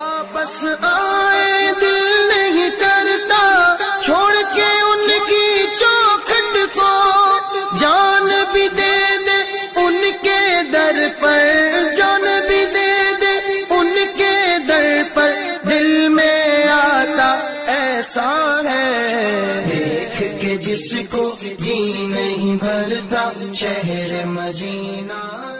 واپس آئے، دل نہیں کرتا۔ چھوڑ کے ان کی چوکھٹ کو جان بھی دے دے، ان کے در پر جان بھی دے دے۔ ان کے در پر دل میں آتا ایسا ہے۔ دیکھ کے جس کو جی نہیں بھرتا، شہر مدینہ